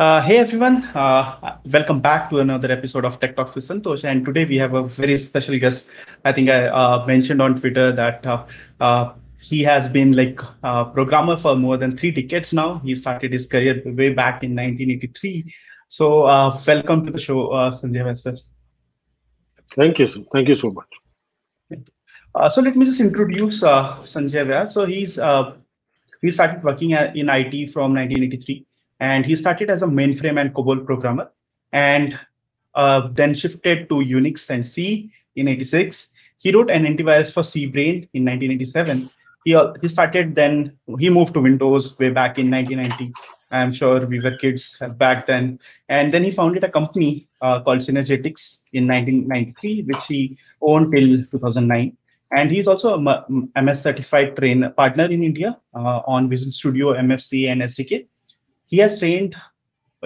Uh, hey everyone, uh, welcome back to another episode of Tech Talks with Santosh. And today we have a very special guest. I think I uh, mentioned on Twitter that uh, uh, he has been like a programmer for more than three decades now. He started his career way back in 1983. So uh, welcome to the show, Sanjay Vyas sir. Thank you. Thank you so much. so let me just introduce Sanjay Vyas. So he's he started working in IT from 1983 and he started as a mainframe and COBOL programmer, and uh, then shifted to Unix and C in '86. He wrote an antivirus for CBrain in 1987. He, he started then, he moved to Windows way back in 1990. I'm sure we were kids back then. And then he founded a company uh, called Synergetics in 1993, which he owned till 2009. And he's also a MS certified train partner in India uh, on Visual Studio, MFC, and SDK. He has trained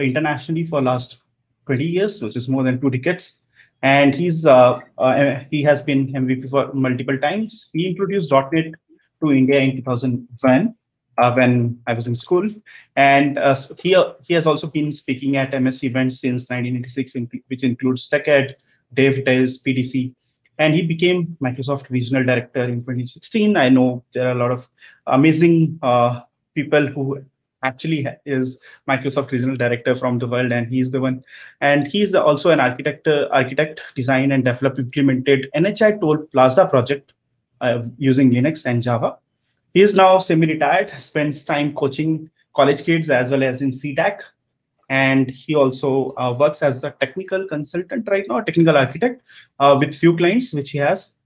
internationally for last 20 years, which is more than two decades. And he's uh, uh, he has been MVP for multiple times. He introduced .NET to India in 2001 uh, when I was in school. And uh, he, he has also been speaking at MS events since 1986, which includes TechEd, Dev Tales, PDC. And he became Microsoft Regional Director in 2016. I know there are a lot of amazing uh, people who actually is Microsoft regional director from the world, and he's the one. And he's also an architect, uh, architect, design and develop implemented NHI Toll Plaza project uh, using Linux and Java. He is now semi-retired, spends time coaching college kids as well as in CDAC. And he also uh, works as a technical consultant right now, technical architect uh, with few clients, which he has.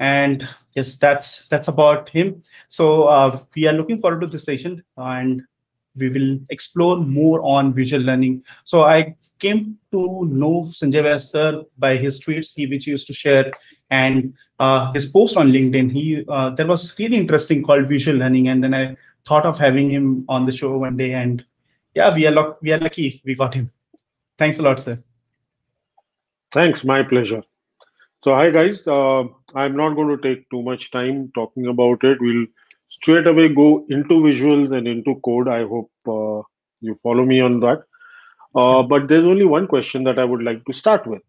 And yes, that's that's about him. So uh, we are looking forward to this session, and we will explore more on visual learning. So I came to know Sanjay Vyas sir by his tweets, he, which he used to share, and uh, his post on LinkedIn. He uh, there was really interesting called visual learning, and then I thought of having him on the show one day, and yeah, we are we are lucky we got him. Thanks a lot, sir. Thanks, my pleasure. So hi guys, uh, I'm not going to take too much time talking about it. We'll straight away go into visuals and into code. I hope uh, you follow me on that. Uh, but there's only one question that I would like to start with.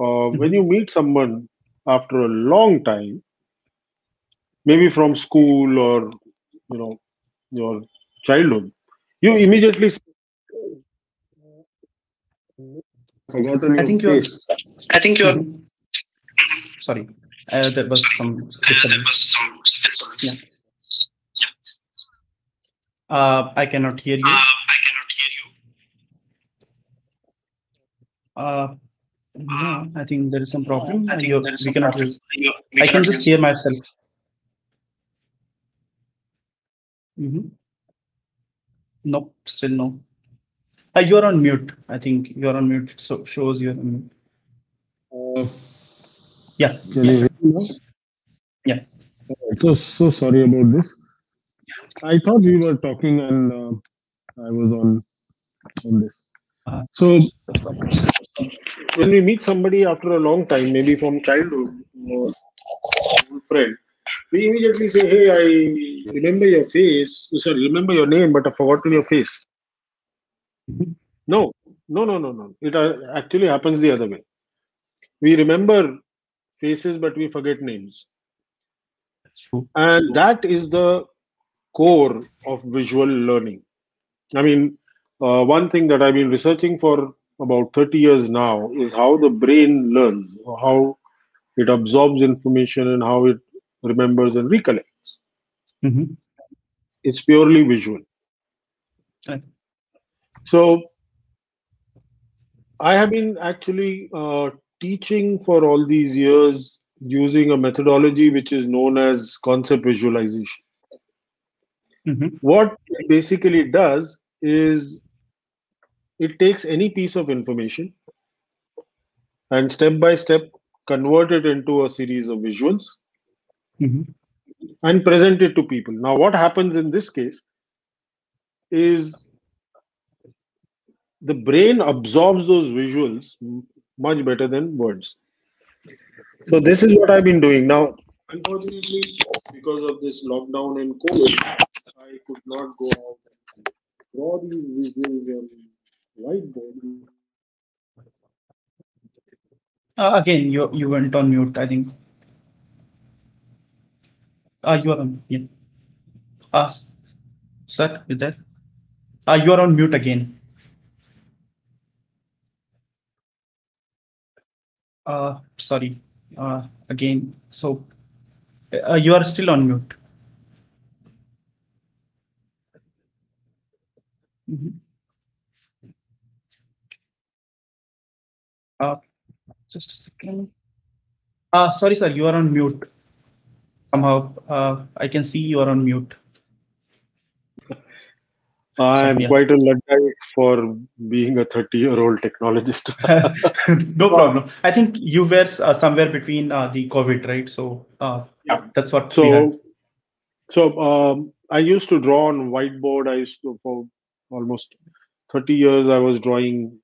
Uh, mm-hmm. When you meet someone after a long time, maybe from school or you know your childhood, you immediately. I think you're. I think you're. Sorry, uh, there was some. disturbance. Yeah. Uh, I cannot hear you. Uh, I cannot hear you. Uh, no, I think there is some problem. I think you, we some cannot problem. hear. We I can just hear myself. Mm-hmm. Nope, still no. Uh, you're on mute. I think you're on mute. So shows you're on mute. Uh, yeah. Can yeah. you hear me now? Yeah. So so sorry about this. I thought we were talking and uh, I was on on this. So when we meet somebody after a long time, maybe from childhood, or friend, we immediately say, "Hey, I remember your face. Sorry, remember your name, but I've forgotten your face." No, no, no, no, no. It uh, actually happens the other way. We remember faces, but we forget names. That's true. And that is the core of visual learning. I mean, uh, one thing that I've been researching for about 30 years now is how the brain learns, how it absorbs information, and how it remembers and recollects. Mm-hmm. It's purely visual. Okay. So, I have been actually uh, teaching for all these years using a methodology which is known as concept visualization. Mm-hmm. What it basically does is it takes any piece of information and step by step convert it into a series of visuals mm-hmm. and present it to people. Now, what happens in this case is the brain absorbs those visuals much better than words. So, this is what I've been doing. Now, unfortunately, because of this lockdown and COVID, I could not go out and draw these visuals and whiteboard. Uh, again, you you went on mute. I think. Uh, you are on. Yeah. Uh, sir, is that? Uh, you are on mute again. Uh, sorry. Uh, again. So, uh, you are still on mute. Mm -hmm. Uh, just a second. Uh, sorry, sir, you are on mute. Somehow, uh, I can see you are on mute. I'm yeah. quite a luddite for being a 30 year old technologist. no problem. I think you were uh, somewhere between uh, the COVID, right? So uh, yeah, that's what. So, so um, I used to draw on whiteboard. I used to for almost 30 years. I was drawing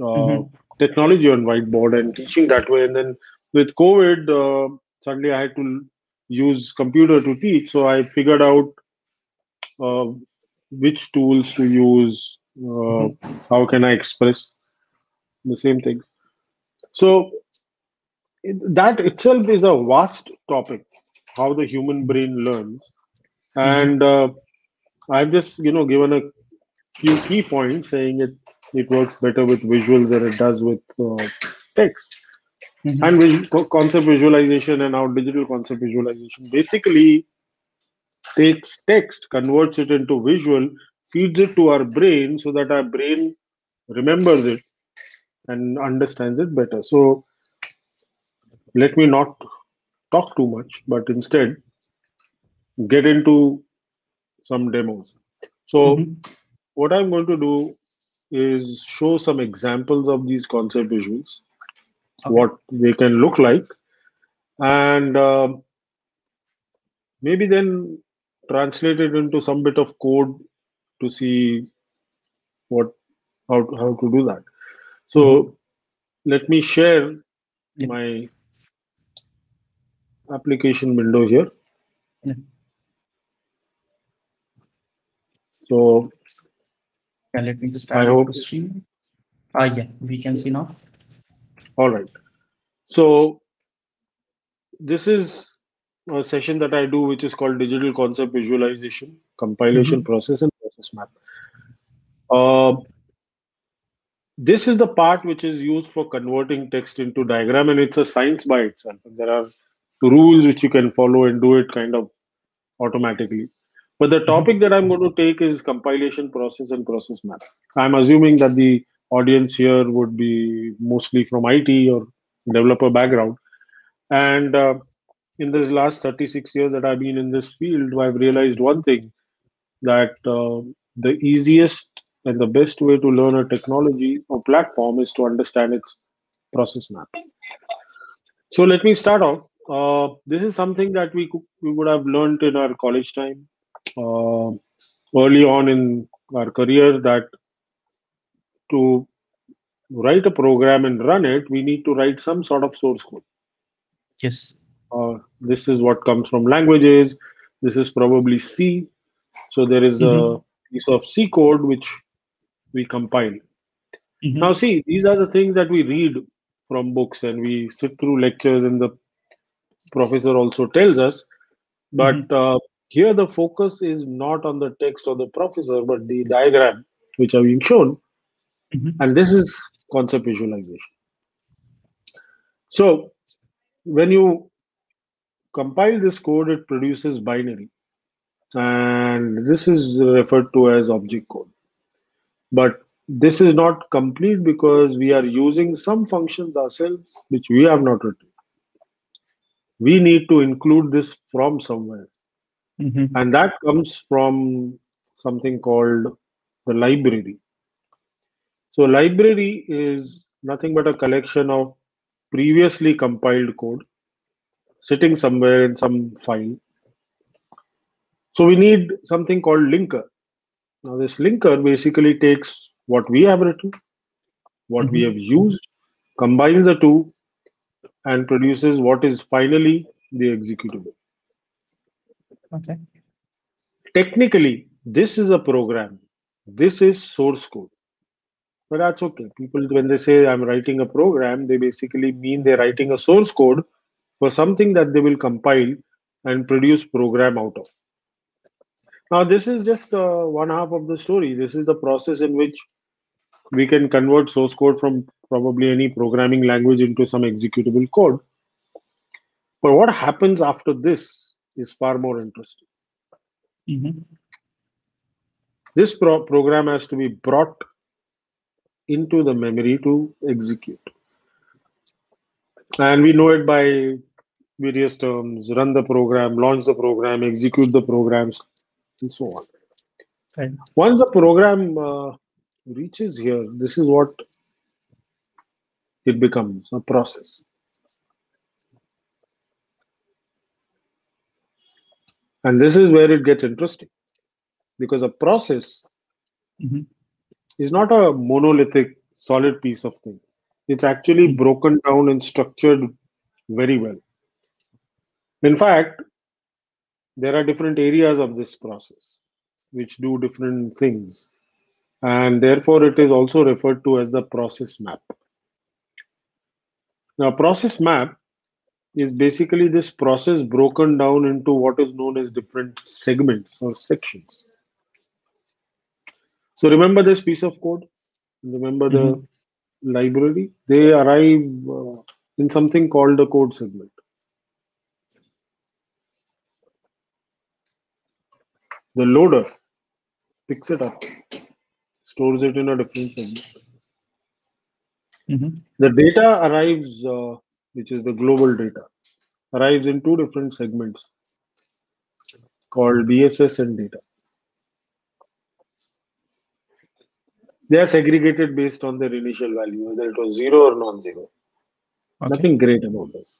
uh, mm-hmm. technology on whiteboard and teaching that way. And then with COVID, uh, suddenly I had to use computer to teach. So I figured out uh, which tools to use, uh, mm-hmm. how can I express the same things. So that itself is a vast topic, how the human brain learns. Mm-hmm. And uh, I've just, you know, given a few key points saying it it works better with visuals than it does with uh, text. Mm-hmm. And with concept visualization and our digital concept visualization basically takes text, converts it into visual, feeds it to our brain so that our brain remembers it and understands it better. So let me not talk too much, but instead get into some demos. So mm-hmm. What I'm going to do is show some examples of these concept visuals, okay. what they can look like, and uh, maybe then translate it into some bit of code to see what how, how to do that. So mm-hmm. let me share yeah. my application window here. Yeah. So yeah, let me just I hope stream. Ah, yeah, we can see now. All right. So this is a session that I do, which is called digital concept visualization, compilation mm-hmm. process, and process map. Uh, this is the part which is used for converting text into diagram, and it's a science by itself. And there are rules which you can follow and do it kind of automatically. But the mm-hmm. topic that I'm going to take is compilation process and process map. I'm assuming that the audience here would be mostly from IT or developer background. And uh, in this last 36 years that I've been in this field, I've realized one thing that uh, the easiest and the best way to learn a technology or platform is to understand its process map. So let me start off. Uh, this is something that we could, we would have learned in our college time, uh, early on in our career, that to write a program and run it, we need to write some sort of source code. Yes. Uh, this is what comes from languages. This is probably C. So there is mm-hmm. a piece of C code which we compile. Mm-hmm. Now, see, these are the things that we read from books and we sit through lectures, and the professor also tells us. But mm-hmm. uh, here, the focus is not on the text or the professor, but the diagram which are being shown. Mm-hmm. And this is concept visualization. So, when you compile this code, it produces binary. And this is referred to as object code. But this is not complete because we are using some functions ourselves which we have not written. We need to include this from somewhere. Mm-hmm. And that comes from something called the library. So, library is nothing but a collection of previously compiled code sitting somewhere in some file. So we need something called linker. Now this linker basically takes what we have written, what mm-hmm. we have used, combines the two, and produces what is finally the executable. Okay. Technically, this is a program. This is source code. but that's okay. People, when they say I'm writing a program, they basically mean they're writing a source code for something that they will compile and produce program out of. Now, this is just uh, one half of the story. This is the process in which we can convert source code from probably any programming language into some executable code. But what happens after this is far more interesting. Mm-hmm. This pro program has to be brought into the memory to execute. And we know it by various terms run the program, launch the program, execute the programs, and so on. Right. Once the program uh, reaches here, this is what it becomes a process. And this is where it gets interesting because a process Mhm. is not a monolithic solid piece of thing. It's actually Mhm. broken down and structured very well. In fact, there are different areas of this process which do different things. And therefore, it is also referred to as the process map. Now, process map is basically this process broken down into what is known as different segments or sections. So remember this piece of code? Remember the library? They arrive uh, in something called a code segment. The loader picks it up, stores it in a different segment. Mhm. The data arrives, uh, which is the global data, arrives in two different segments called BSS and data. They are segregated based on their initial value, whether it was zero or non-zero. Okay. Nothing great about this.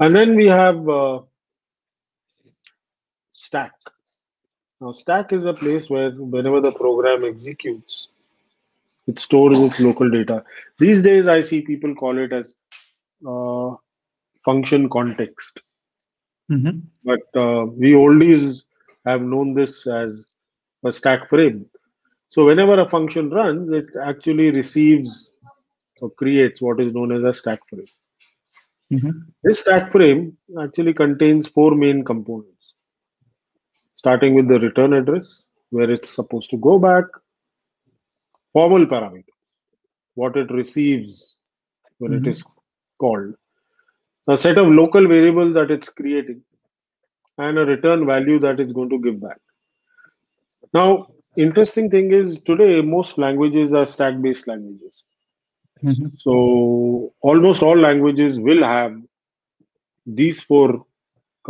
And then we have uh, stack. Now, stack is a place where whenever the program executes, it stores its local data. These days, I see people call it as uh, function context, Mhm. but uh, we oldies have known this as a stack frame. So, whenever a function runs, it actually receives or creates what is known as a stack frame. Mhm. This stack frame actually contains four main components, starting with the return address, where it's supposed to go back, formal parameters, what it receives when it Mhm. is called, a set of local variables that it's creating, and a return value that it's going to give back. Now, interesting thing is today most languages are stack-based languages. Mhm. So almost all languages will have these four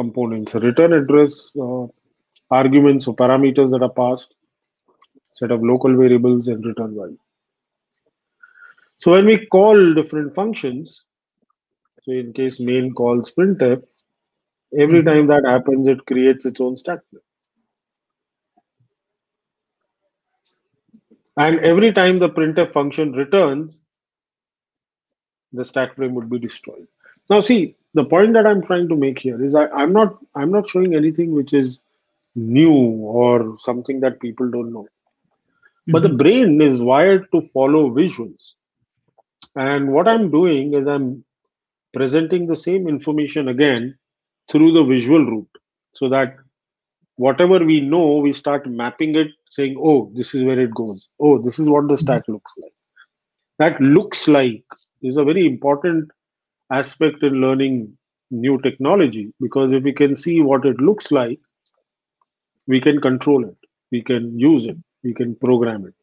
components: return address, uh, arguments or parameters that are passed, set of local variables, and return value. So when we call different functions, so in case main calls printf, every Mhm. time that happens, it creates its own stack frame. And every time the printf function returns, the stack frame would be destroyed. Now, see, the point that I'm trying to make here is I, I'm not I'm not showing anything which is new or something that people don't know. But the Mhm. brain is wired to follow visuals. And what I'm doing is I'm presenting the same information again through the visual route so that whatever we know, we start mapping it, saying, oh, this is where it goes. Oh, this is what the mm-hmm. stack looks like. That looks like is a very important aspect in learning new technology because if we can see what it looks like, we can control it, we can use it, we can program it.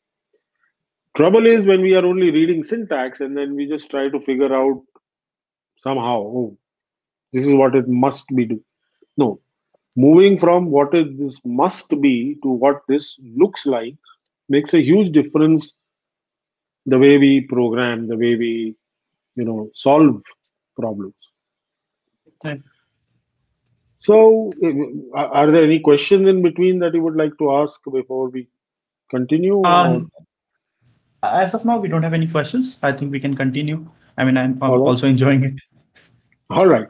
Trouble is when we are only reading syntax and then we just try to figure out somehow, oh, this is what it must be do. No, moving from what it this must be to what this looks like makes a huge difference the way we program, the way we, you know, solve problems. So, uh, are are there any questions in between that you would like to ask before we continue? Um, as of now, we don't have any questions. I think we can continue. I mean, I'm All right. also enjoying it. All right.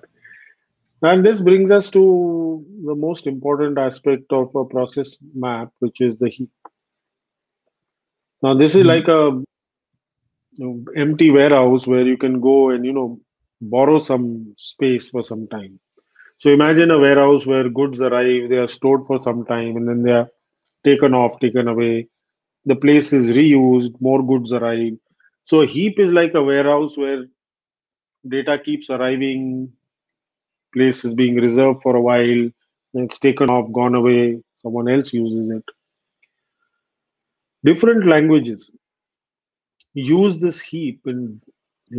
And this brings us to the most important aspect of a process map, which is the heap. Now, this is Mhm. like a empty warehouse where you can go and you know borrow some space for some time. So imagine a warehouse where goods arrive, they are stored for some time, and then they are taken off, taken away. The place is reused, more goods arrive. So a heap is like a warehouse where data keeps arriving, place is being reserved for a while, it's taken off, gone away, someone else uses it. Different languages use this heap in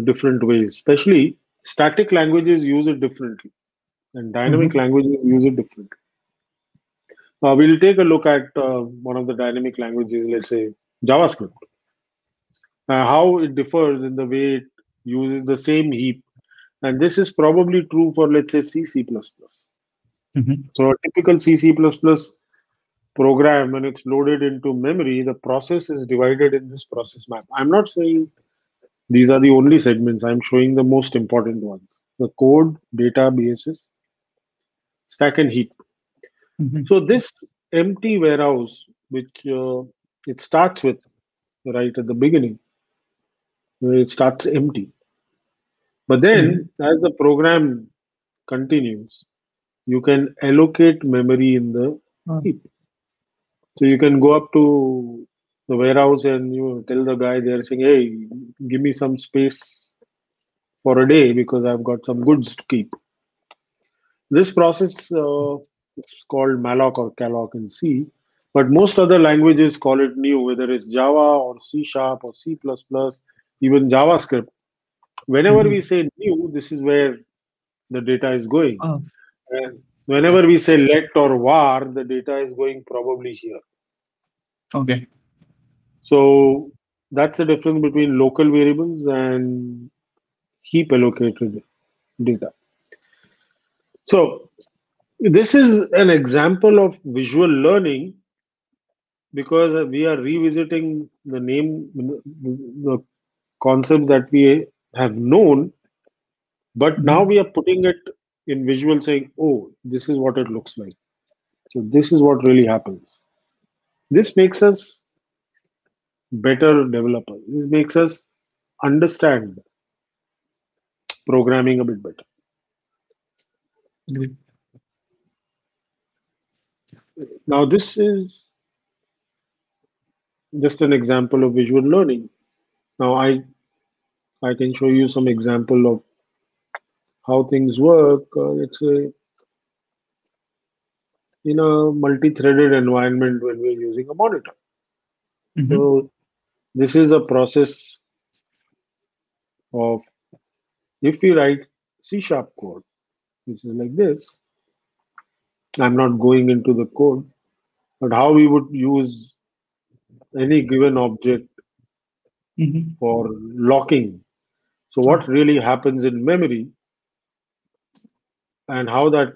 different ways, especially static languages use it differently, and dynamic Mhm. languages use it differently. Uh, we'll take a look at uh, one of the dynamic languages, let's say JavaScript, uh, how it differs in the way it uses the same heap. And this is probably true for, let's say, C, C++. Mhm. So a typical C, C++ program, when it's loaded into memory, the process is divided in this process map. I'm not saying these are the only segments. I'm showing the most important ones. The code, data, BSS, stack and heap. Mhm. So this empty warehouse, which uh, it starts with right at the beginning, it starts empty. But then, as the program continues, you can allocate memory in the Oh. heap. So you can go up to the warehouse and you tell the guy there saying, "Hey, give me some space for a day because I've got some goods to keep." This process uh, is called malloc or calloc in C, but most other languages call it new, whether it's Java or C sharp or C++, even JavaScript. Whenever Mhm. we say new, this is where the data is going. Oh. And whenever we say let or var, the data is going probably here. Okay. So that's the difference between local variables and heap allocated data. So this is an example of visual learning because we are revisiting the name, the concept that we have known, but hmm. now we are putting it in visual saying, oh, this is what it looks like. So this is what really happens. This makes us better developers. This makes us understand programming a bit better. Great. Now, this is just an example of visual learning. Now, I I can show you some example of how things work. Uh, let's say in a multi-threaded environment when we're using a monitor. Mhm. So this is a process of if we write C sharp code, which is like this. I'm not going into the code, but how we would use any given object Mhm. for locking. So what really happens in memory and how that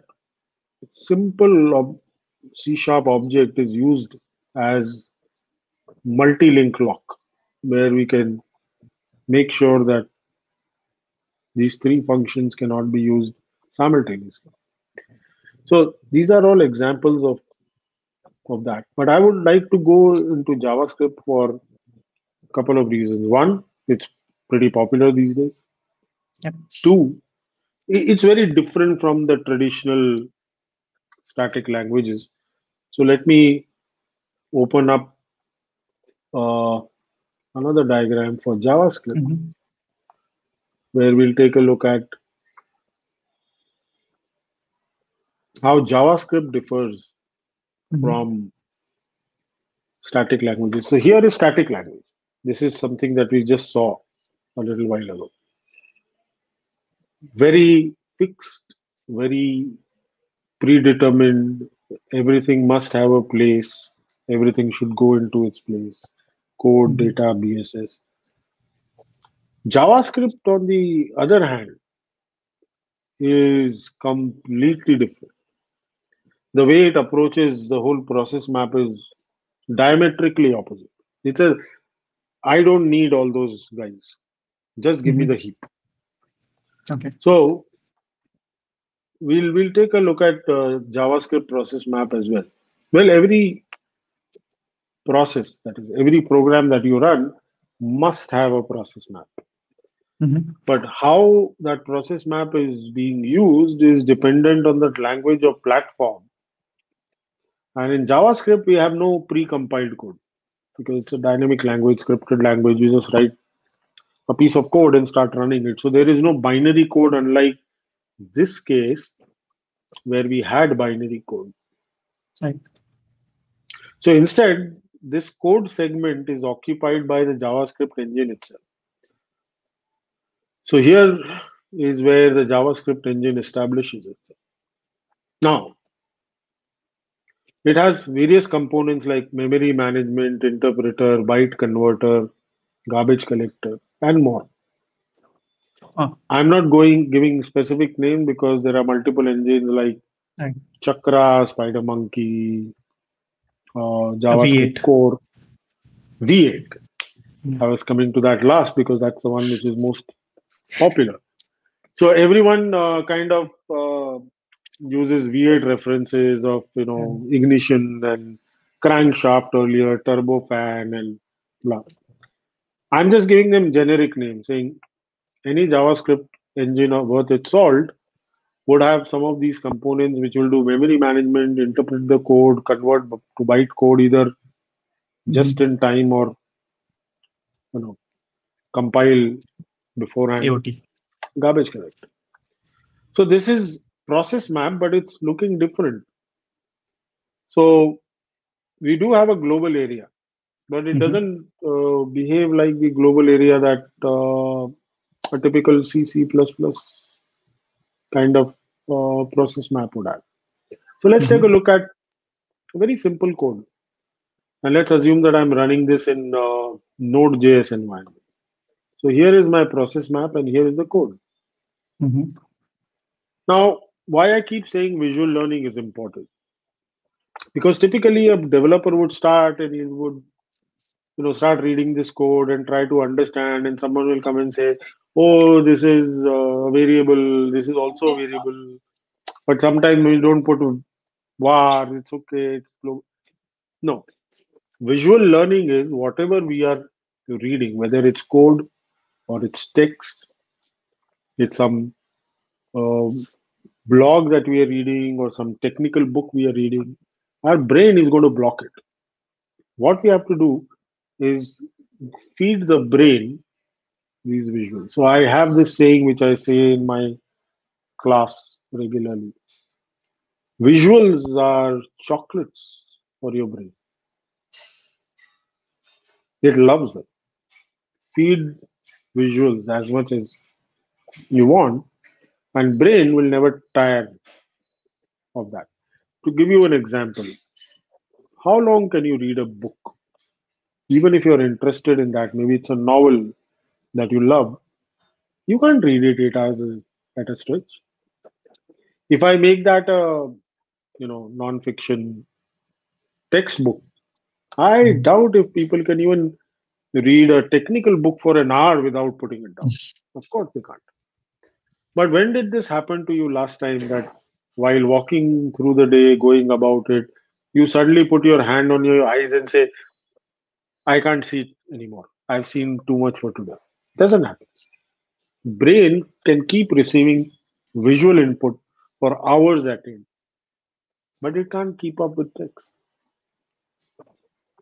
simple ob- C sharp object is used as multi-link lock, where we can make sure that these three functions cannot be used simultaneously. So these are all examples of of that. But I would like to go into JavaScript for couple of reasons. One, it's pretty popular these days. Yep. Two, it's very different from the traditional static languages. So let me open up uh, another diagram for JavaScript Mhm. where we'll take a look at how JavaScript differs Mhm. from static languages. So here is static language. This is something that we just saw a little while ago. Very fixed, very predetermined. Everything must have a place. Everything should go into its place. Code, Mhm. data, BSS. JavaScript, on the other hand, is completely different. The way it approaches the whole process map is diametrically opposite. It says, I don't need all those guys. Just give me Mhm. the heap. Okay. So we'll we'll take a look at uh, JavaScript process map as well. Well, every process that is every program that you run must have a process map. Mhm. But how that process map is being used is dependent on the language or platform. And in JavaScript, we have no pre-compiled code because it's a dynamic language, scripted language. You just write a piece of code and start running it. So there is no binary code, unlike this case where we had binary code. Right. So instead, this code segment is occupied by the JavaScript engine itself. So here is where the JavaScript engine establishes itself. Now, it has various components like memory management, interpreter, byte converter, garbage collector, and more. Ah. I'm not going giving specific name because there are multiple engines like Right. Chakra, Spider Monkey, uh, JavaScript V8. Core, V8. Hmm. I was coming to that last because that's the one which is most popular. So everyone uh, kind of uses V8 references of you know ignition and crankshaft earlier, turbofan and blah. I'm just giving them generic names, saying any JavaScript engine of worth its salt would have some of these components which will do memory management, interpret the code, convert to byte code either just hmm. in time or you know compile beforehand AOT. garbage collect. So this is process map, but it's looking different. So we do have a global area, but it Mhm. doesn't uh, behave like the global area that uh, a typical C, C++ kind of uh, process map would have. So let's take a look at a very simple code. And let's assume that I'm running this in uh, Node.js environment. So here is my process map and here is the code. Mhm. Now, why I keep saying visual learning is important? Because typically a developer would start and he would, you know, start reading this code and try to understand, and someone will come and say, "Oh, this is a variable. This is also a variable." But sometimes we don't put var. It's okay. It's glo-" no. Visual learning is whatever we are reading, whether it's code or it's text, it's some um, blog that we are reading or some technical book we are reading, our brain is going to block it. What we have to do is feed the brain these visuals. So I have this saying which I say in my class regularly. Visuals are chocolates for your brain. It loves them. Feed visuals as much as you want, and brain will never tire of that. To give you an example, how long can you read a book? Even if you're interested in that, maybe it's a novel that you love, you can't read it eight hours at a stretch. If I make that a you know non-fiction textbook, I hmm. doubt if people can even read a technical book for an hour without putting it down. Of course they can't. But when did this happen to you last time that while walking through the day, going about it, you suddenly put your hand on your eyes and say, I can't see it anymore. I've seen too much for today. Doesn't happen. Brain can keep receiving visual input for hours at end, but it can't keep up with text.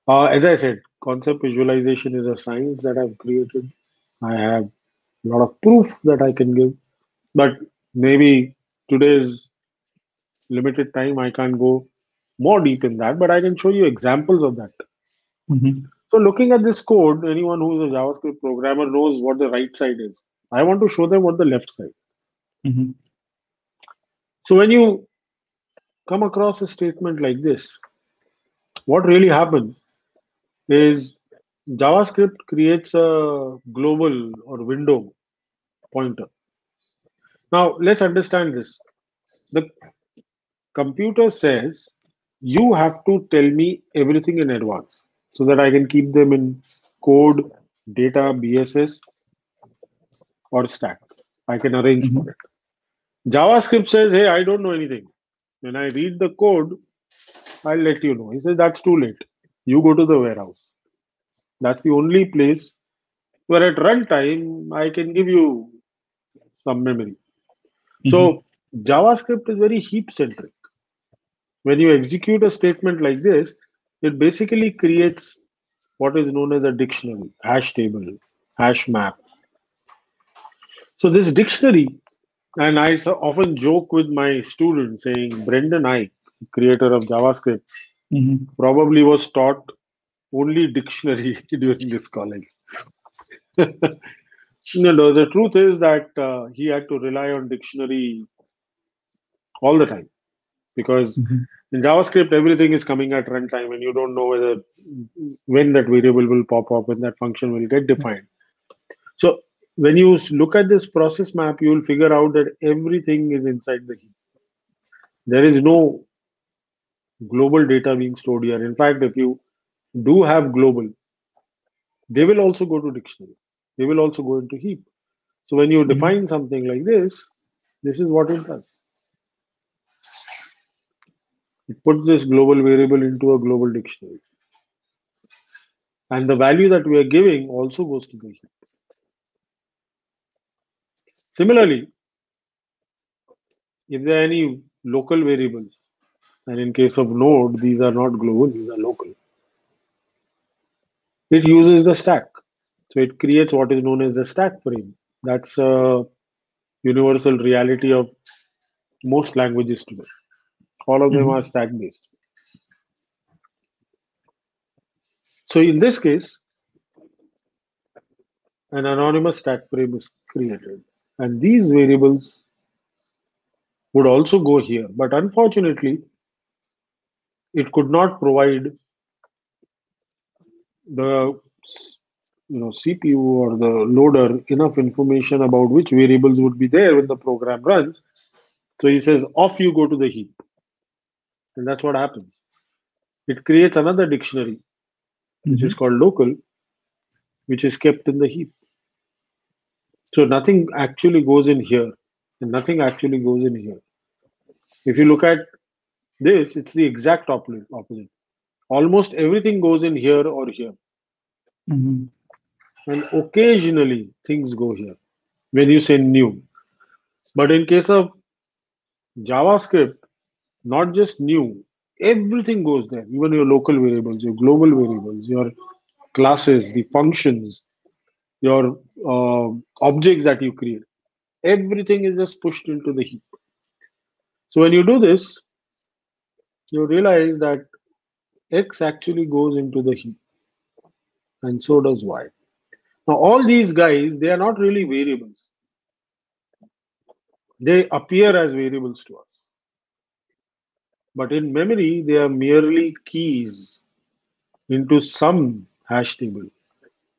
Uh, as I said, concept visualization is a science that I've created. I have a lot of proof that I can give, but maybe today's limited time, I can't go more deep in that, but I can show you examples of that. Mhm. So, looking at this code, anyone who is a JavaScript programmer knows what the right side is. I want to show them what the left side. Mhm. So, when you come across a statement like this, what really happens is JavaScript creates a global or window pointer. Now, let's understand this. The computer says you have to tell me everything in advance so that I can keep them in code, data, BSS, or stack. I can arrange Mhm. for it. JavaScript says, hey, I don't know anything. When I read the code, I'll let you know. He says, that's too late. You go to the warehouse. That's the only place where at runtime I can give you some memory. Mm-hmm. So JavaScript is very heap centric. When you execute a statement like this, it basically creates what is known as a dictionary, hash table, hash map. So this dictionary, and I often joke with my students saying Brendan Eich, creator of JavaScript, mm-hmm. probably was taught only dictionary during this college. no, no, the truth is that uh, he had to rely on dictionary all the time because mm-hmm. in JavaScript everything is coming at runtime and you don't know whether when that variable will pop up when that function will get defined. So when you look at this process map, you will figure out that everything is inside the heap. There is no global data being stored here. In fact, if you do have global, they will also go to dictionary. They will also go into heap. So when you mm-hmm. define something like this, this is what it does. It puts this global variable into a global dictionary. And the value that we are giving also goes to the heap. Similarly, if there are any local variables, and in case of node, these are not global, these are local. It uses the stack. So it creates what is known as the stack frame. That's a universal reality of most languages today. All of them Mhm. are stack based. So in this case, an anonymous stack frame is created. And these variables would also go here. But unfortunately, it could not provide the you know CPU or the loader enough information about which variables would be there when the program runs. So he says, off you go to the heap. And that's what happens. It creates another dictionary, which is called local, which is kept in the heap. So nothing actually goes in here, and nothing actually goes in here. If you look at this, it's the exact opposite. Almost everything goes in here or here, Mhm. And occasionally things go here when you say new. But in case of JavaScript, not just new, everything goes there, even your local variables, your global variables, your classes, the functions, your uh, objects that you create. Everything is just pushed into the heap. So when you do this, you realize that X actually goes into the heap, and so does Y. Now, all these guys, they are not really variables. They appear as variables to us. But in memory, they are merely keys into some hash table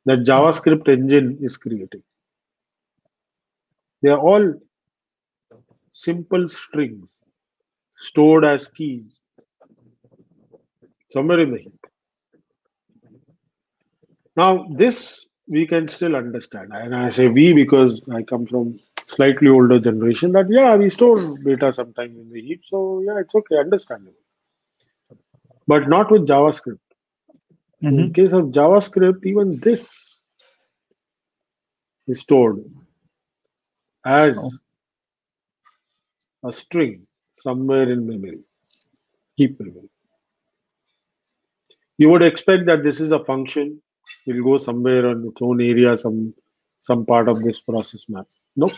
that JavaScript engine is creating. They are all simple strings stored as keys somewhere in the heap. Now, this we can still understand. And I say we because I come from slightly older generation that yeah, we store data sometimes in the heap. So yeah, it's okay, understandable. But not with JavaScript. In Mhm. case of JavaScript, even this is stored as a string somewhere in memory, heap memory. You would expect that this is a function, will go somewhere on its own area, some some part of this process map. Nope.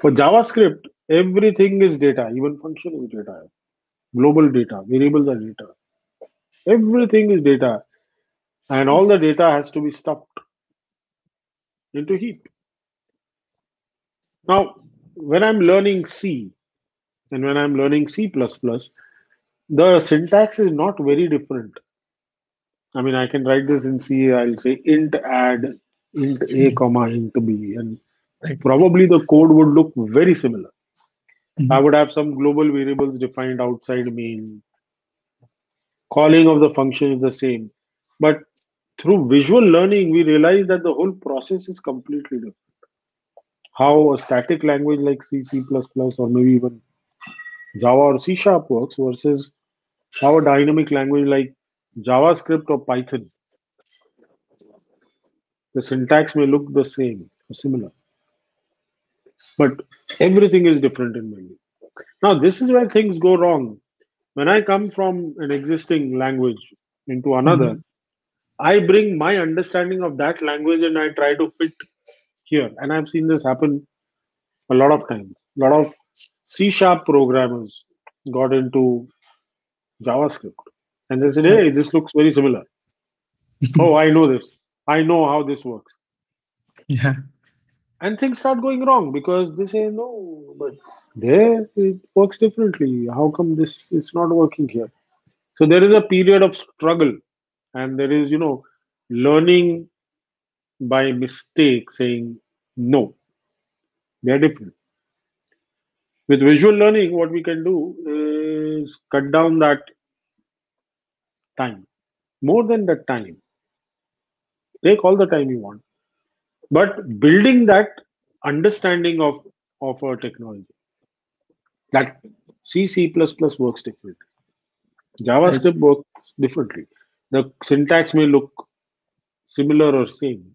For JavaScript, everything is data, even function is data, global data, variables are data. Everything is data, and all the data has to be stuffed into heap. Now, when I'm learning C and when I'm learning C, the syntax is not very different. I mean, I can write this in C, I'll say int add int a comma int b, and Right. probably the code would look very similar. Mhm. I would have some global variables defined outside main. Calling of the function is the same. But through visual learning, we realize that the whole process is completely different. How a static language like C, C++, or maybe even Java or C Sharp works versus how a dynamic language like JavaScript or Python The syntax may look the same or similar, but everything is different in memory. Now, this is where things go wrong. When I come from an existing language into another, Mhm. I bring my understanding of that language and I try to fit here. And I've seen this happen a lot of times. A lot of C sharp programmers got into JavaScript and they said, hey, this looks very similar. oh, I know this. I know how this works. Yeah. And things start going wrong because they say, no, but there it works differently. How come this is not working here? So there is a period of struggle and there is, you know, learning by mistake saying, no, they're different. With visual learning, what we can do is cut down that time, more than that time. Take all the time you want, but building that understanding of of a technology that C C plus plus works differently. JavaScript works differently. The syntax may look similar or same.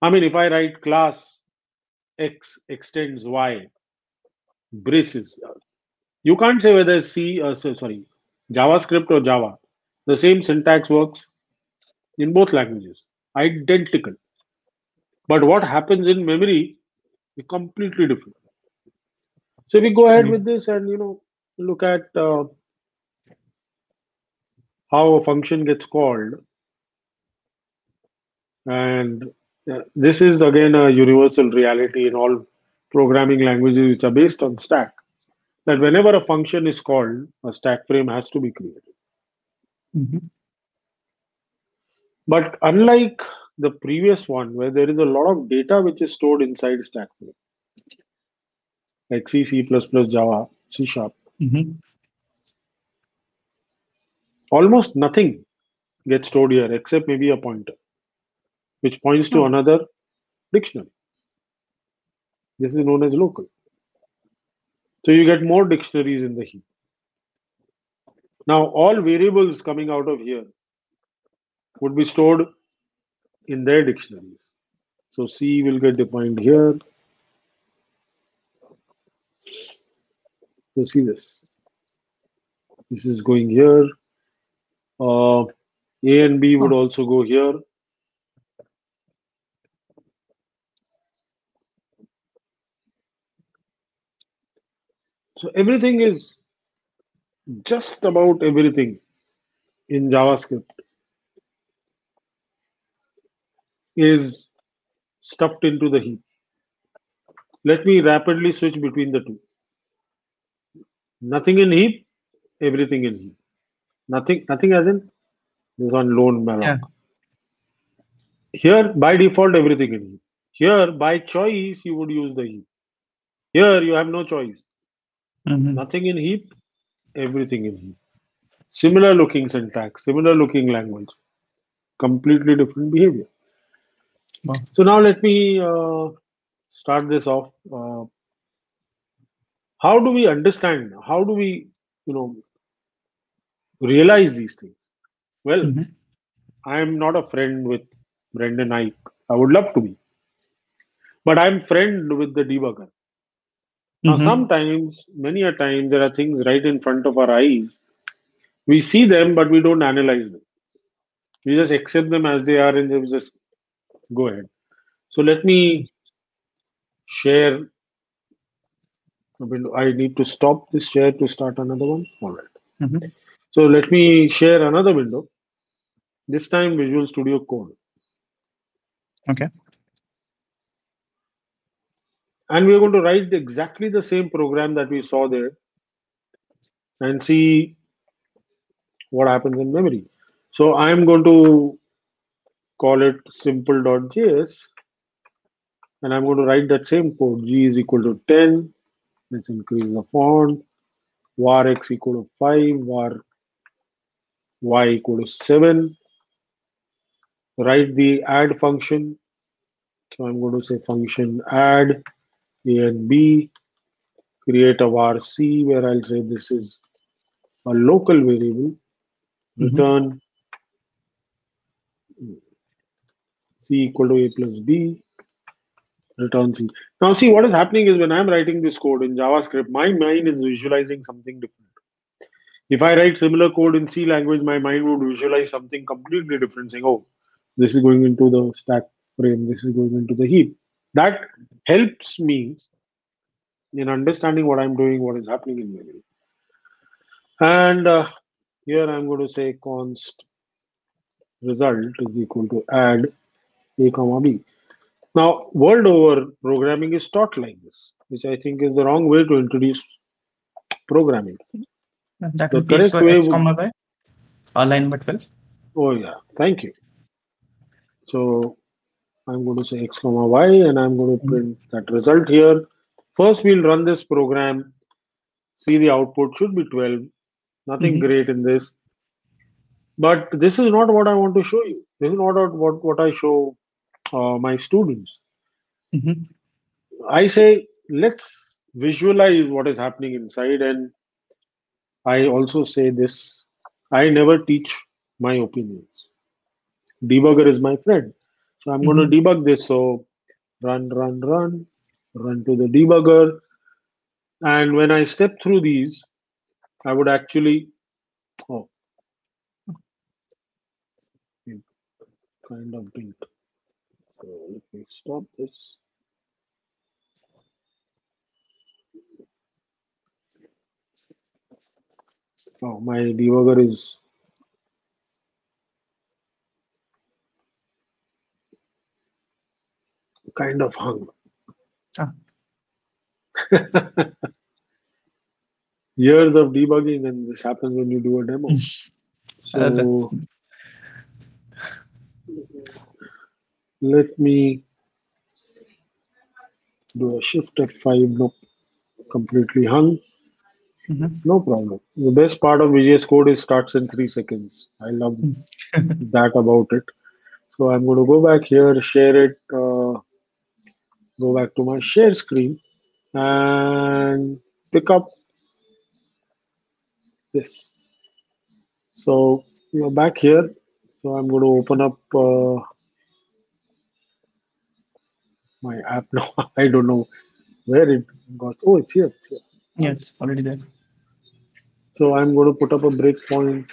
I mean, if I write class X extends Y braces, you can't say whether C uh, so- sorry JavaScript or Java. The same syntax works in both languages, identical. But what happens in memory is completely different. So we go ahead Mm. with this and you know look at uh, how a function gets called, and uh, this is again a universal reality in all programming languages which are based on stack. That whenever a function is called, a stack frame has to be created. Mhm. But unlike the previous one, where there is a lot of data which is stored inside stack like C, C++, Java, C Sharp, Mhm. almost nothing gets stored here except maybe a pointer, which points to Hmm. another dictionary. This is known as local. So you get more dictionaries in the heap. Now, all variables coming out of here would be stored in their dictionaries. So C will get defined here. So see this. This is going here. Uh, A and B would also go here. So everything is just about everything in JavaScript is stuffed into the heap. Let me rapidly switch between the two. Nothing in heap, everything in heap. Nothing, nothing as in this on loan malloc. Yeah. Here, by default, everything in heap. Here, by choice, you would use the heap. Here, you have no choice. Mhm. Nothing in heap, everything in. Similar looking syntax, similar looking language, completely different behavior. Wow. So now let me uh, start this off. Uh, how do we understand? How do we, you know, realize these things? Well, Mhm. I am not a friend with Brendan Eich. I would love to be, but I'm friend with the debugger. Now, Mhm. sometimes, many a time, there are things right in front of our eyes. We see them, but we don't analyze them. We just accept them as they are and they just go ahead. So let me share. a window. I need to stop this share to start another one. All right. Mhm. So let me share another window. This time Visual Studio Code. Okay. And we're going to write exactly the same program that we saw there and see what happens in memory. So I'm going to call it simple.js and I'm going to write that same code. G is equal to 10. Let's increase the font. var x equal to 5. var y equal to 7. Write the add function. So I'm going to say function add a and b. Create a var c where I'll say this is a local variable. Mhm. Return C equal to A plus B, return C. Now see what is happening is when I'm writing this code in JavaScript, my mind is visualizing something different. If I write similar code in C language, my mind would visualize something completely different, saying, oh, this is going into the stack frame, this is going into the heap. That helps me in understanding what I'm doing, what is happening in memory. And uh, here I'm going to say const result is equal to add a comma b. Now, world over programming is taught like this, which I think is the wrong way to introduce programming. That The correct so way x would- comma y. Line number 12. Oh yeah, thank you. So I'm going to say x comma y and I'm going to print that result here. First, we'll run this program. See the output should be 12. Nothing Mhm. great in this. But this is not what I want to show you. This is not what, what, I show uh, my students. Mhm. I say, let's visualize what is happening inside. And I also say this I never teach my opinions. Debugger is my friend. So I'm going to mm-hmm. debug this. So run, run, run, run to the debugger. And when I step through these, I would actually, oh, it kind of didn't. So let me stop this. Oh, my debugger is kind of hung. Ah. Years of debugging, and this happens when you do a demo. So let me do a shift F5. Nope, completely hung. Mhm. No problem. The best part of VS Code is starts in three seconds. I love that about it. So I'm going to go back here, share it, uh, go back to my share screen and pick up this. So you're back here. So I'm going to open up uh, my app now. I don't know where it got. Oh, it's here. It's here. Yeah, it's already there. So I'm going to put up a breakpoint.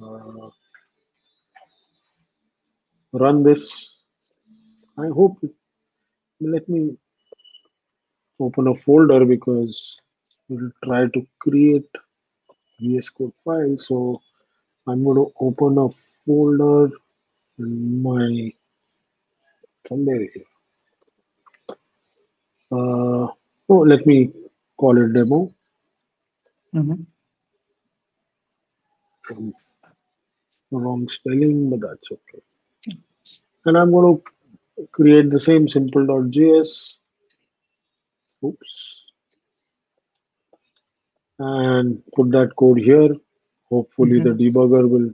Uh, run this. I hope it, let me open a folder because we'll try to create VS Code file. So I'm going to open a folder in my somewhere here. Uh, oh, let me call it demo. Mhm. Um, wrong spelling, but that's okay. And I'm going to create the same simple.js. Oops. And put that code here. Hopefully the mm-hmm. debugger will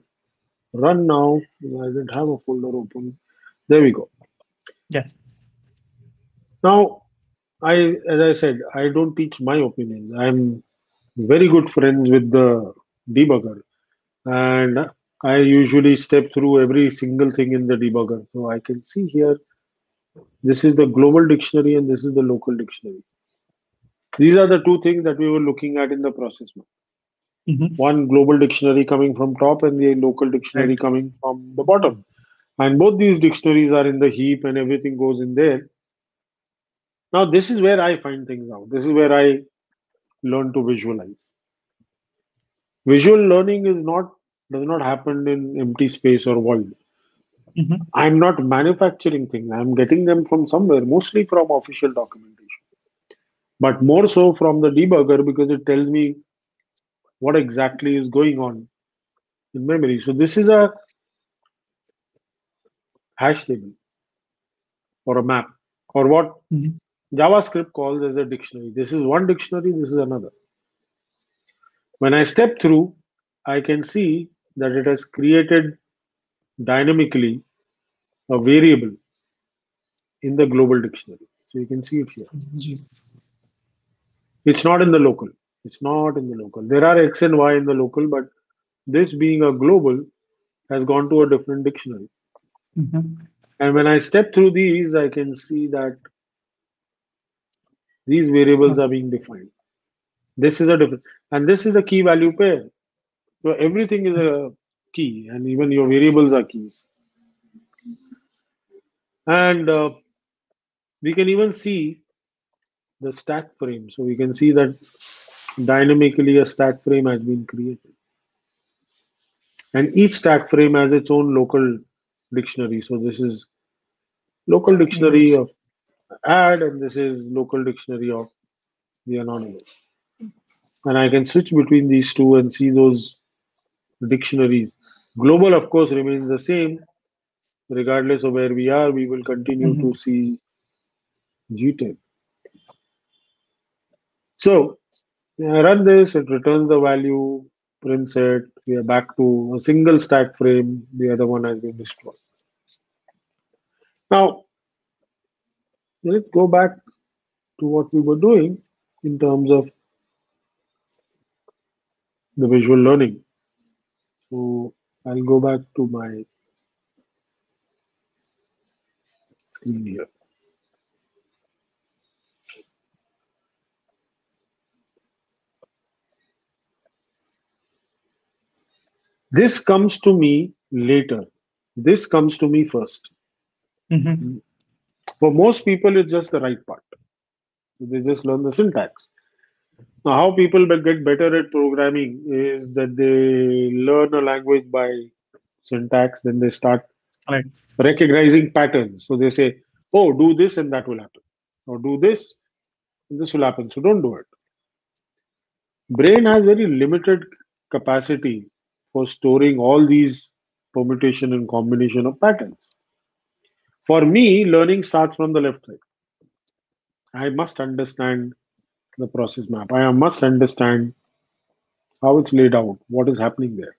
run now. I didn't have a folder open. There we go. Yeah. Now, I, as I said, I don't teach my opinions. I'm very good friends with the debugger and I usually step through every single thing in the debugger. So I can see here, this is the global dictionary and this is the local dictionary. These are the two things that we were looking at in the process map. Mhm. One global dictionary coming from top and the local dictionary Right. coming from the bottom. And both these dictionaries are in the heap and everything goes in there. Now, this is where I find things out. This is where I learn to visualize. Visual learning is not does not happen in empty space or void. Mhm. I'm not manufacturing things. I'm getting them from somewhere, mostly from official documentation, but more so from the debugger because it tells me what exactly is going on in memory. So this is a hash table or a map or what Mhm. JavaScript calls as a dictionary. This is one dictionary, this is another. When I step through, I can see that it has created dynamically a variable in the global dictionary. So you can see it here. It's not in the local. It's not in the local. There are X and Y in the local, but this being a global has gone to a different dictionary. Mhm. And when I step through these, I can see that these variables are being defined. This is a difference. And this is a key value pair. So everything is a key, and even your variables are keys. And uh, we can even see the stack frame. So we can see that dynamically a stack frame has been created. And each stack frame has its own local dictionary. So this is local dictionary of add, and this is local dictionary of the anonymous. And I can switch between these two and see those dictionaries. Global, of course, remains the same. Regardless of where we are, we will continue Mhm. to see GTIN. So I run this, it returns the value, prints it. We are back to a single stack frame. The other one has been destroyed. Now, let's go back to what we were doing in terms of the visual learning. So I'll go back to my screen here. This comes to me later. This comes to me first. Mhm. For most people, it's just the right part. They just learn the syntax. Now, how people get better at programming is that they learn a language by syntax, then they start Right. recognizing patterns. So they say, oh, do this and that will happen. Or do this and this will happen. So don't do it. Brain has very limited capacity for storing all these permutation and combination of patterns. For me, learning starts from the left side. I must understand the process map. I must understand how it's laid out, what is happening there.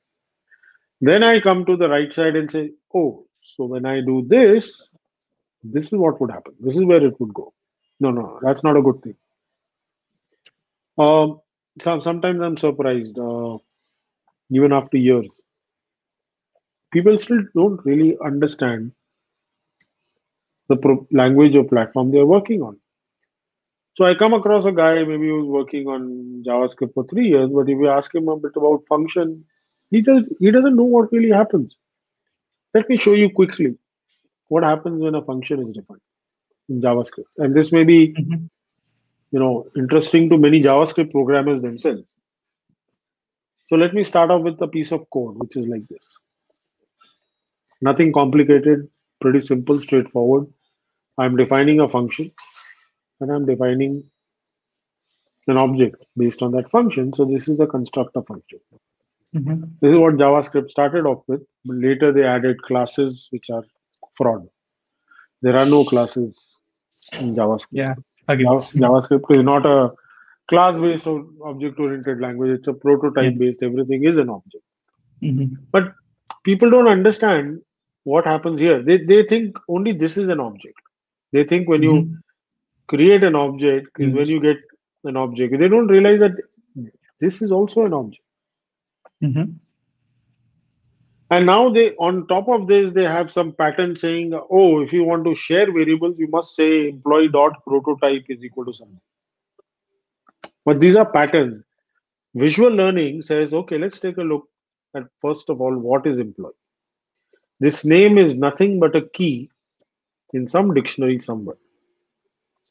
Then I come to the right side and say, oh, so when I do this, this is what would happen. This is where it would go. No, no, that's not a good thing. Um, so sometimes I'm surprised, uh, even after years. People still don't really understand the pro- language or platform they're working on. So I come across a guy, maybe who's working on JavaScript for three years, but if you ask him a bit about function, he does he doesn't know what really happens. Let me show you quickly what happens when a function is defined in JavaScript. And this may be Mhm. you know interesting to many JavaScript programmers themselves. So let me start off with a piece of code which is like this. Nothing complicated, pretty simple, straightforward. I'm defining a function and I'm defining an object based on that function. So this is a constructor function. Mhm. This is what JavaScript started off with, but later they added classes which are fraud. There are no classes in JavaScript. Yeah. Again. JavaScript is not a class-based or object-oriented language. It's a prototype-based. Everything is an object. Mhm. But people don't understand what happens here. They they think only this is an object. They think when you Mhm. Create an object is when you get an object. They don't realize that this is also an object. Mhm. And now they, on top of this, they have some pattern saying, oh, if you want to share variables, you must say employee dot prototype is equal to something. But these are patterns. Visual learning says, okay, let's take a look at first of all, what is employee? This name is nothing but a key in some dictionary somewhere.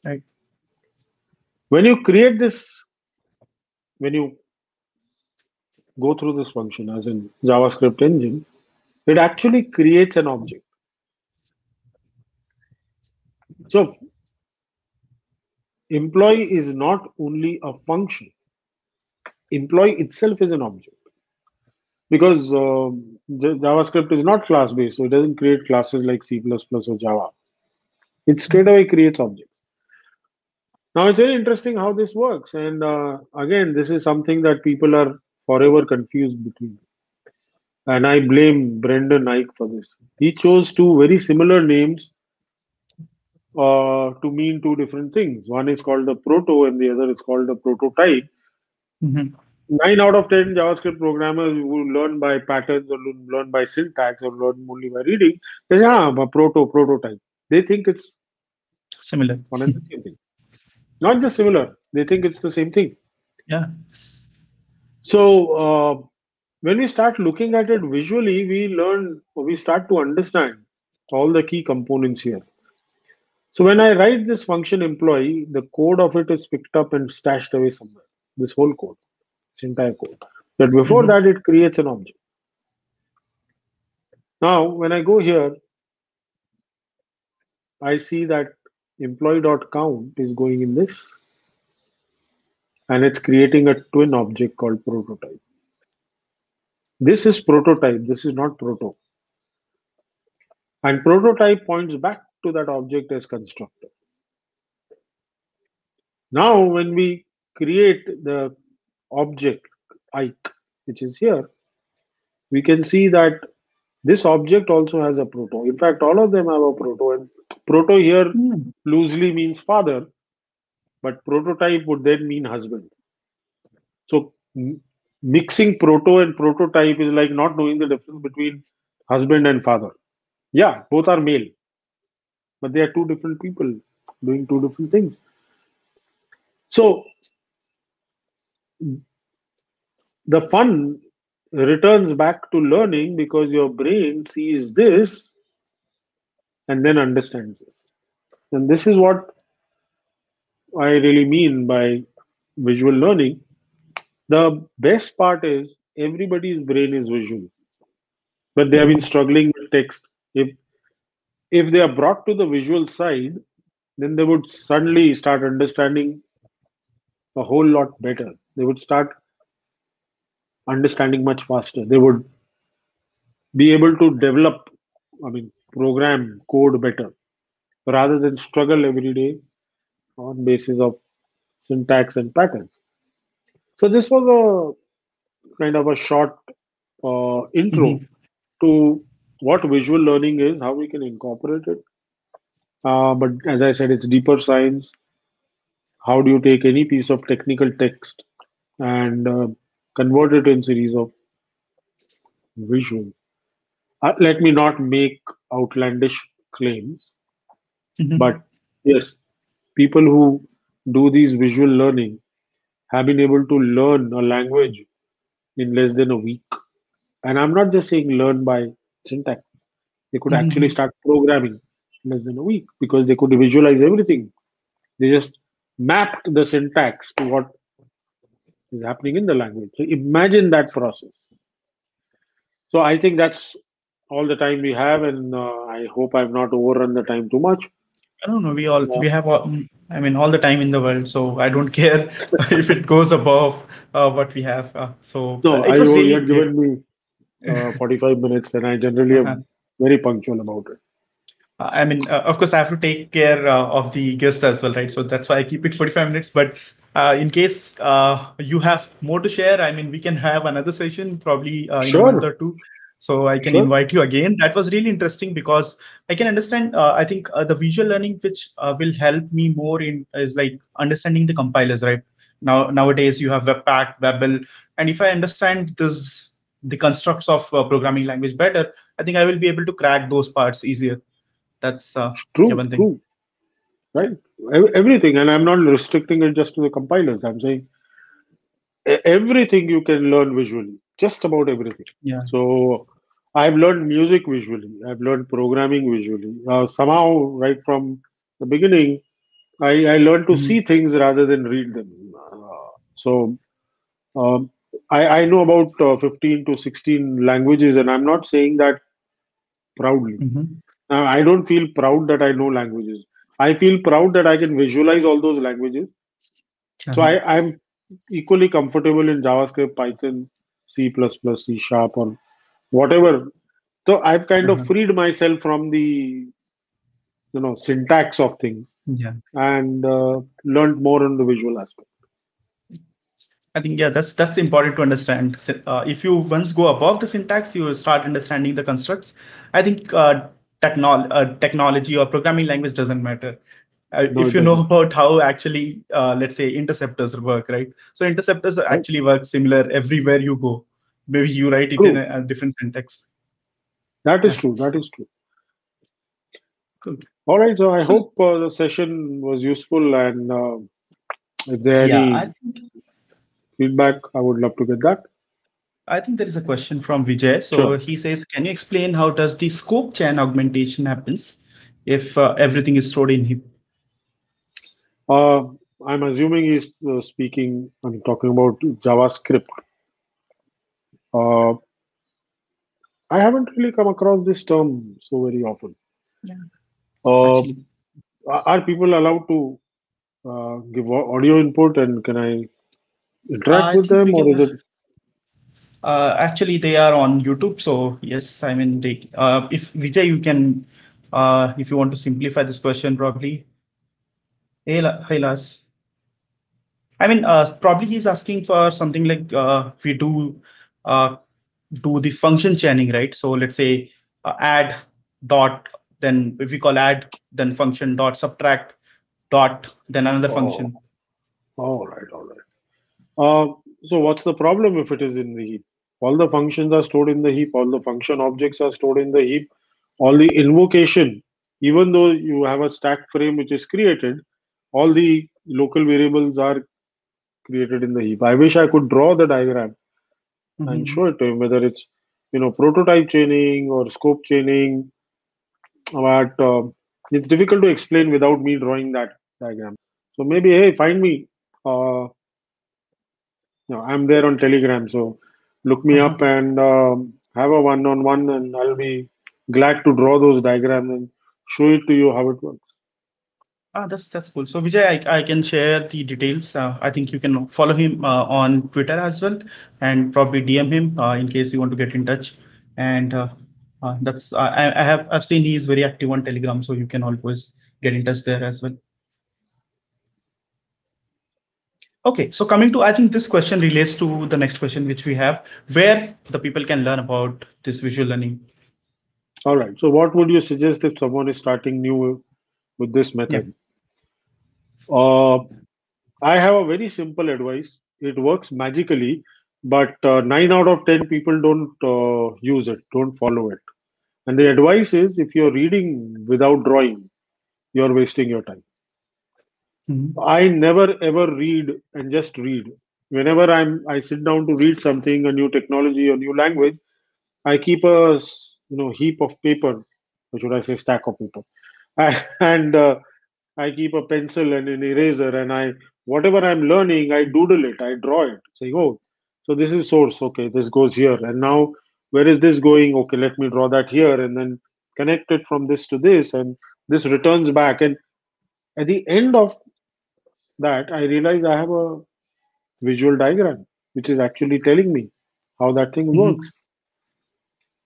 Right. When you create this, when you go through this function as in JavaScript engine, it actually creates an object. So employee is not only a function. Employee itself is an object because uh, J- JavaScript is not class based, so it doesn't create classes like C++ or Java. It straight away creates objects. Now it's very interesting how this works, and uh, again, this is something that people are forever confused between. And I blame Brendan Eich for this. He chose two very similar names uh, to mean two different things. One is called the proto, and the other is called the prototype. Mhm. nine out of ten JavaScript programmers who learn by patterns or learn by syntax or learn only by reading, they say, ah, proto prototype. They think it's similar. One and the same thing. Not just similar. They think it's the same thing. Yeah. So uh, when we start looking at it visually, we learn, we start to understand all the key components here. So when I write this function employee, the code of it is picked up and stashed away somewhere. This whole code, this entire code. But before mm-hmm. that, it creates an object. Now, when I go here, I see that employee.count is going in this and it's creating a twin object called prototype. This is prototype, this is not proto. And prototype points back to that object as constructor. Now, when we create the object Ike, which is here, we can see that this object also has a proto. In fact, all of them have a proto. And proto here mm. loosely means father, but prototype would then mean husband. So mixing proto and prototype is like not knowing the difference between husband and father. Yeah, both are male, but they are two different people doing two different things. So the fun returns back to learning because your brain sees this and then understands this. And this is what I really mean by visual learning. The best part is everybody's brain is visual, but they have been struggling with text. If if they are brought to the visual side, then they would suddenly start understanding a whole lot better. They would start understanding much faster. They would be able to develop, I mean, program code better rather than struggle every day on basis of syntax and patterns. So this was a kind of a short uh, intro mm-hmm. to what visual learning is, how we can incorporate it. Uh, but as I said, it's deeper science. How do you take any piece of technical text and uh, convert it in series of visuals? Uh, let me not make outlandish claims, mm-hmm. but yes, people who do these visual learning have been able to learn a language in less than a week. And I'm not just saying learn by syntax. They could mm-hmm. actually start programming less than a week because they could visualize everything. They just mapped the syntax to what is happening in the language. So imagine that process. So I think that's all the time we have, and uh, I hope I've not overrun the time too much. I don't know. We all yeah. we have. All, I mean, all the time in the world, so I don't care if it goes above uh, what we have. Uh, so no, I really you had given me uh, 45 minutes, and I generally am uh-huh. very punctual about it. Uh, I mean, uh, of course, I have to take care of the guests as well, right? So that's why I keep it 45 minutes. But in case you have more to share, I mean, we can have another session probably in sure. a month or two. So i can sure. invite you again. That was really interesting because i can understand uh, i think uh, the visual learning which uh, will help me more in is like understanding the compilers right? Now nowadays you have webpack babel and if i understand this the constructs of uh, programming language better i think i will be able to crack those parts easier. That's uh, true, true right everything and i'm not restricting it just to the compilers i'm saying everything you can learn visually just about everything. Yeah. So I've learned music visually. I've learned programming visually. Uh, somehow, right from the beginning, I, I learned to mm-hmm. see things rather than read them. Uh, so um, I, I know about uh, 15 to 16 languages, and I'm not saying that proudly. Mm-hmm. I don't feel proud that I know languages. I feel proud that I can visualize all those languages. Uh-huh. So I, I'm equally comfortable in JavaScript, Python, C++, C sharp, or whatever. So I've kind uh-huh. of freed myself from the you know syntax of things yeah and uh, learned more on the visual aspect i think yeah that's that's important to understand uh, if you once go above the syntax you start understanding the constructs i think uh, technol- uh, technology or programming language doesn't matter uh, No, if you know about how actually, uh, let's say, interceptors work, right? So interceptors actually work similar everywhere you go. Maybe you write it in a, a different syntax. That is Yeah. true. That is true. Cool. All right. So I So- hope uh, the session was useful, and uh, if there are Yeah, any I think feedback, I would love to get that. I think there is a question from Vijay. So Sure. he says, can you explain how does the scope chain augmentation happens if uh, everything is stored in heap? Uh, I'm assuming he's uh, speaking. I'm talking about JavaScript. Uh, I haven't really come across this term so very often. Yeah. Uh, are are people allowed to uh, give audio input, and can I interact I with them, or is it? Uh, actually, they are on YouTube. So yes, I mean, they, uh, if Vijay, you can, uh, if you want to simplify this question, probably. Hey, hey, Lars. I mean, uh, probably he's asking for something like uh, we do uh, do the function chaining, right? So let's say uh, add dot, then if we call add, then function dot subtract dot, then another Oh. function. All right, all right. Uh, so what's the problem if it is in the heap? All the functions are stored in the heap. All the function objects are stored in the heap. All the invocation, even though you have a stack frame which is created, all the local variables are created in the heap. I wish I could draw the diagram and Mhm. show it to him, whether it's you know prototype chaining or scope chaining. But uh, it's difficult to explain without me drawing that diagram. So maybe hey, find me. Uh, no, I'm there on Telegram, so look me Mhm. up and um, have a one-on-one, and I'll be glad to draw those diagrams and show it to you how it works. Ah, that's that's cool. So Vijay, I, I can share the details. Uh, I think you can follow him uh, on Twitter as well, and probably DM him uh, in case you want to get in touch. And uh, uh, that's I, I have I've seen he is very active on Telegram, so you can always get in touch there as well. Okay, so coming to I think this question relates to the next question which we have, where the people can learn about this visual learning. All right. So, what would you suggest if someone is starting new with this method? Uh, I have a very simple advice. It works magically, but uh, nine out of ten people don't uh, use it, don't follow it. And the advice is if you're reading without drawing, you're wasting your time. Mhm. I never ever read and just read. Whenever I'm I sit down to read something, a new technology, a new language, I keep a you know heap of paper, or should I say stack of paper, and uh, I keep a pencil and an eraser, and I whatever I'm learning, I doodle it, I draw it, saying, oh, so this is source, okay, this goes here, and now where is this going? Okay, let me draw that here, and then connect it from this to this, and this returns back, and at the end of that, I realize I have a visual diagram which is actually telling me how that thing Mhm. works.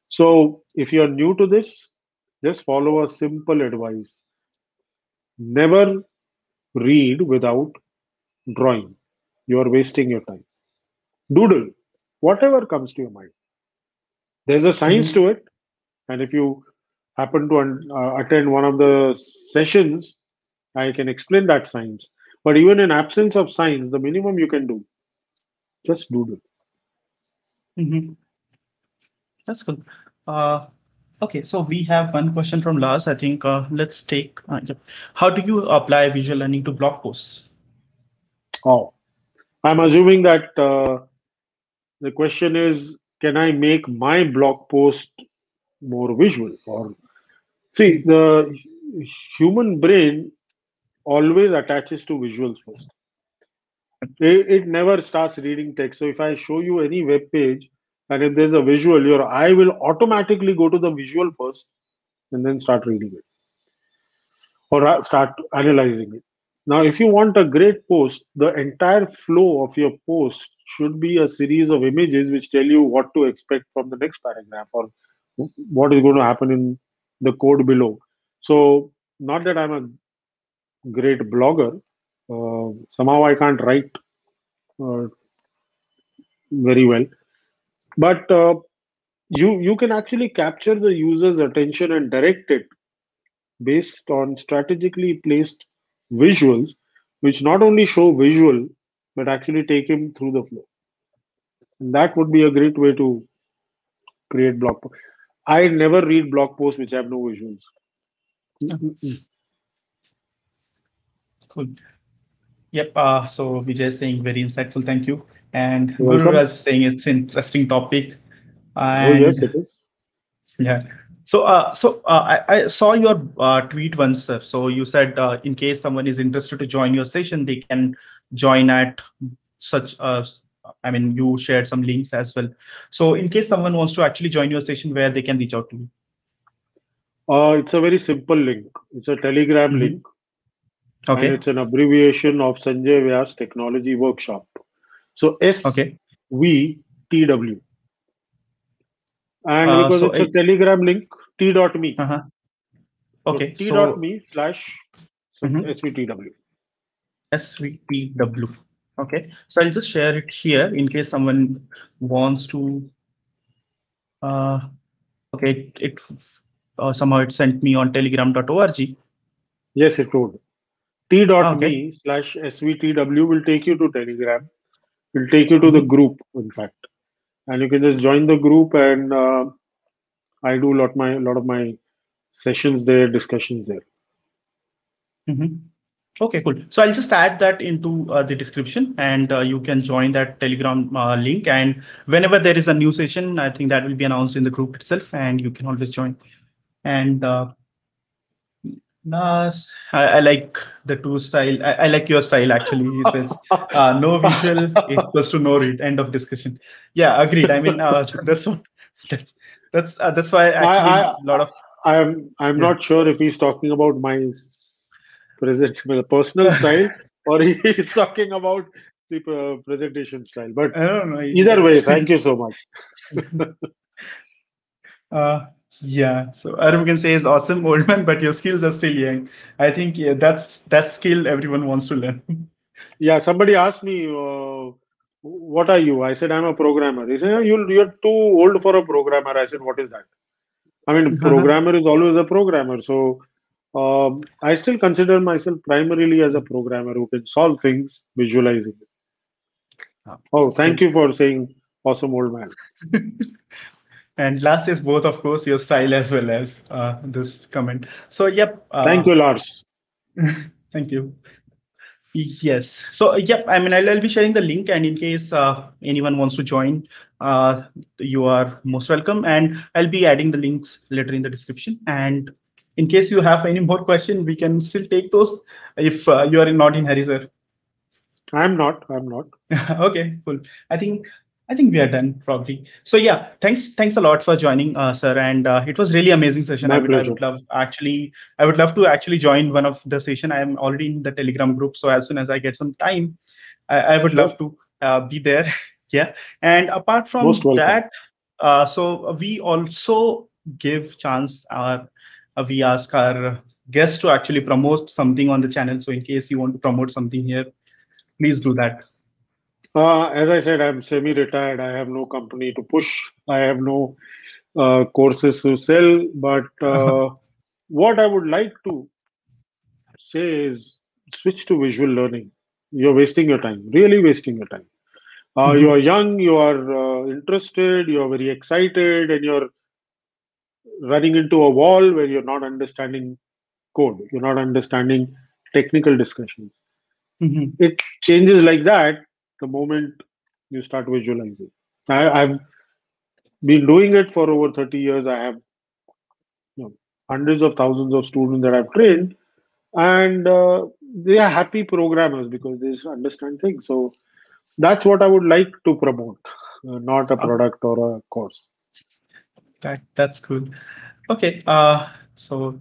So, if you're new to this, just follow a simple advice. Never read without drawing. You are wasting your time. Doodle, whatever comes to your mind. There's a science to it, and if you happen to uh, attend one of the sessions, I can explain that science. But even in absence of science, the minimum you can do, just doodle. Mhm. That's good. Uh, okay, so we have one question from Lars. I think uh, let's take. Uh. How do you apply visual learning to blog posts? Oh, I'm assuming that uh, the question is, can I make my blog post more visual? Or see, the human brain always attaches to visuals first. It, it never starts reading text. So if I show you any web page and if there's a visual, your eye will automatically go to the visual first and then start reading it or start analyzing it. Now, if you want a great post, the entire flow of your post should be a series of images which tell you what to expect from the next paragraph or what is going to happen in the code below. So, not that I'm a great blogger, uh, somehow I can't write uh, very well, but uh, you you can actually capture the user's attention and direct it based on strategically placed visuals, which not only show visual, but actually take him through the flow. And that would be a great way to create blog. I never read blog posts which have no visuals. Cool. Yep. Uh, so Vijay is saying very insightful. Thank you. And You're Guru was saying it's an interesting topic. Oh And yes, it is. yeah. So, uh, so uh, I, I saw your uh, tweet once, sir. So you said uh, in case someone is interested to join your session, they can join at such. Uh, I mean, you shared some links as well. So in case someone wants to actually join your session, where they can reach out to you. Uh, it's a very simple link. It's a Telegram Mhm. link, Okay. and it's an abbreviation of Sanjay Vyas Technology Workshop. So S Okay. V T W. And Uh, because so it's a Telegram link, t.me. Uh-huh. So Okay. So t.me slash Mhm. SVTW. SVPW. Okay, so I'll just share it here in case someone wants to. Uh, okay, it, it uh, somehow it sent me on telegram.org. Yes, it would. T.me Okay. slash SVTW will take you to Telegram. Will take you to the group, in fact. And you can just join the group and uh, I do a lot my lot of my sessions there, discussions there. Mhm. Okay, cool. So I'll just add that into uh, the description and uh, you can join that Telegram uh, link. And whenever there is a new session, I think that will be announced in the group itself and you can always join. And Nas, I, I like the two style. I, I like your style actually. He says uh, no visual equals to no read. End of discussion. Yeah, agreed. I mean, uh, that's what that's that's uh, that's why actually I- a lot of I'm I'm Yeah. not sure if he's talking about my present my personal style or he's talking about the uh, presentation style. But I don't know. either way, thank you so much. Uh, yeah. So Arum can say is awesome, old man, but your skills are still young. I think yeah, that's that skill everyone wants to learn. Yeah, somebody asked me, uh, "What are you?" I said, "I'm a programmer." He said, "Oh, "You you're too old for a programmer." I said, "What is that?" I mean, programmer is always a programmer. So um, I still consider myself primarily as a programmer who can solve things visualizing it. Ah, Oh, thank you for saying awesome old man. and last is both, of course, your style as well as uh, this comment. So yep. Uh, Thank you, Lars. Thank you. Yes. So, yep, I mean, I'll, I'll be sharing the link, and in case uh, anyone wants to join, uh, you are most welcome. And I'll be adding the links later in the description. And in case you have any more question, we can still take those if uh, you are not in hurry, sir. I'm not. I'm not. okay, cool. I think I think we are done probably. So yeah, thanks thanks a lot for joining, uh, sir. And uh, it was really amazing session. I would I would love actually I would love to actually join one of the session. I am already in the Telegram group, so as soon as I get some time, I, I would love to uh, be there. yeah. And apart from that, uh, so we also give chance our uh, we ask our guests to actually promote something on the channel. So in case you want to promote something here, please do that. Uh, as I said, I'm semi-retired. I have no company to push. I have no uh, courses to sell. But uh, what I would like to say is switch to visual learning. You're wasting your time. Really wasting your time. Uh, Mhm. You are young. You are uh, interested. You are very excited, and you're running into a wall where you're not understanding code. You're not understanding technical discussions Mhm. it changes like that the moment you start visualizing. I, I've been doing it for over 30 years. I have you know, hundreds of thousands of students that I've trained, and uh, they are happy programmers because they understand things. So that's what I would like to promote, uh, not a product or a course. That that's cool. Okay. Uh, so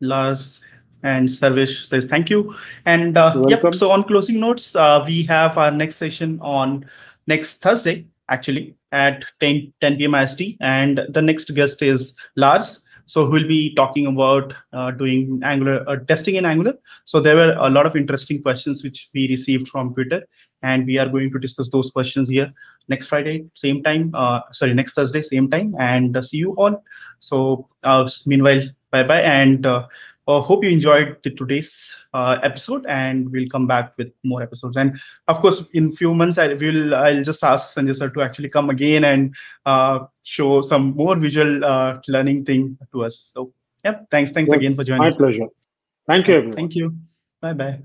Lars and Sarvesh says thank you. And uh, yep. So on closing notes, uh, we have our next session on next Thursday, actually at 10 10 p.m. IST, and the next guest is Lars. So we'll be talking about uh, doing Angular uh, testing in Angular. So there were a lot of interesting questions which we received from Twitter, and we are going to discuss those questions here next Friday, same time. Uh, sorry, next Thursday, same time, and uh, see you all. So uh, meanwhile, bye bye, and uh, hope you enjoyed the, today's uh, episode, and we'll come back with more episodes. And of course, in few months, I will I'll just ask Sanjay sir to actually come again and uh, show some more visual uh, learning thing to us. So, yeah, thanks, thanks again for joining. My pleasure. Thank you, everyone. Thank you. Bye bye.